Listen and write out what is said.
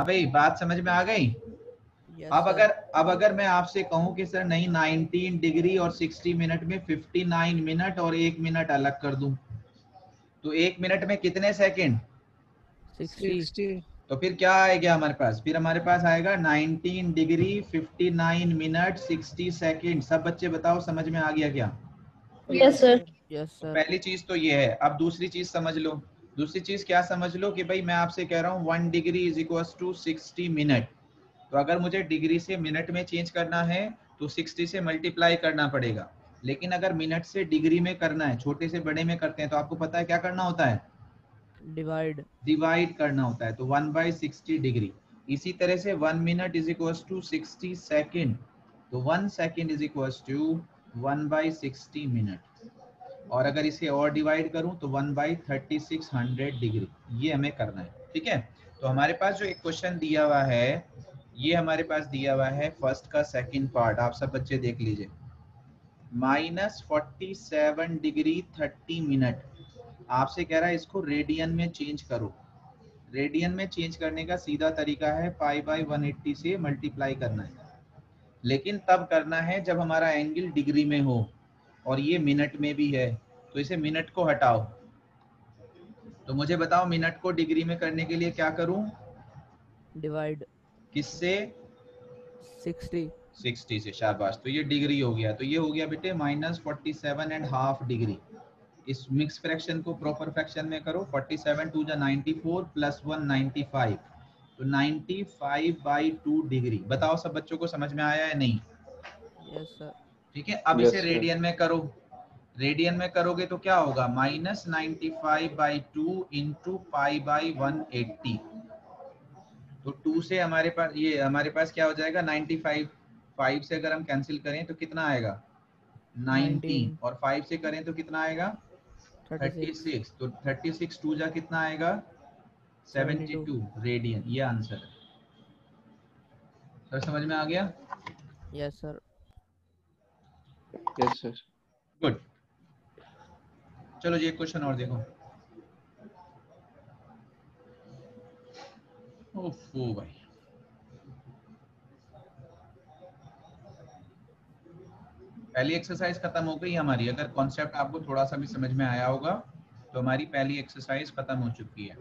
हाँ भाई बात समझ में आ गई? Yes, अब sir. अगर अब अगर मैं आपसे कहूँ कि सर नहीं 19 डिग्री और 60 मिनट में 59 मिनट और एक मिनट अलग कर दूँ। तो एक मिनट में कितने सेकंड 60 तो फिर क्या आएगा हमारे पास? फिर हमारे पास आएगा 19 डिग्री 59 मिनट 60 सेकंड सब बच्चे बताओ समझ में आ गया क्या? Yes sir yes sir. पहली चीज़ तो ये है। अब दूसरी चीज़ समझ लो। दूसरी चीज़ क्या समझ लो कि भाई मैं आपसे कह रहा हूँ one degree is equal to sixty minute तो अगर मुझे डिग्री से मिनट में चेंज करना है तो सिक्सटी से मल्टीप्लाई करना पड़ेगा। लेकिन अगर मिनट से डिग्री में करना है छोटे से बड़े में करते हैं तो आपको पता है क्या करना होता है? Divide. डिवाइड करना होता है तो वन बाई सिक्सटी डिग्री इसी तरह से one minute is equal to sixty second तो one second is equal to one by sixty minute और अगर इसे और डिवाइड करूँ तो one by thirty six hundred degree ये हमें करना है, ठीक है? तो हमारे पास जो एक क्वेश्चन दिया हुआ है, ये हमारे पास दिया हुआ है फ़र्स्ट का सेकंड पार्ट आप सब बच्चे देख लीजिए। Minus forty seven degree thirty minute आपसे कह रहा है इसको रेडियन में चेंज करो। रेडियन में चेंज करने का सीधा तरीका है पाई बाई वन एट्टी से मल्टीप्लाई करना है। लेकिन तब करना है जब हमारा एंगल डिग्री में हो। और ये मिनट में भी है तो इसे मिनट को हटाओ। तो मुझे बताओ मिनट को डिग्री में करने के लिए क्या करूँ? Divide. किससे? 60 60 से शाबाश। तो ये डिग्री हो गया। तो ये हो गया बेटे minus forty seven and half degree इस मिक्स फ्रैक्शन को प्रॉपर फ्रैक्शन में करो। 47 सेवन टू जा 94 प्लस 1 95 तो 95 बाई टू डिग्री बताओ सब बच्चों को समझ में आया है नहीं? Yes sir. ठीक है? अब Yes, इसे रेडियन में करो। रेडियन में करोगे तो क्या होगा? Minus ninety five by two into pi by one eighty तो टू से हमारे पास ये हमारे पास क्या हो जाएगा? 95 फाइव फाइव से अगर हम कैंसिल करें तो कितना आएगा? 19 19 और फाइव से करें तो कितना आएगा? 36 36 तो 36 टू जा कितना आएगा? 72 रेडियन ये आंसर है। सर समझ में आ गया? Yes sir. Yes sir good चलो जी एक क्वेश्चन और देखो। ओफो भाई। पहली एक्सरसाइज खत्म हो गई हमारी। अगर कॉन्सेप्ट आपको थोड़ा सा भी समझ में आया होगा तो हमारी पहली एक्सरसाइज खत्म हो चुकी है।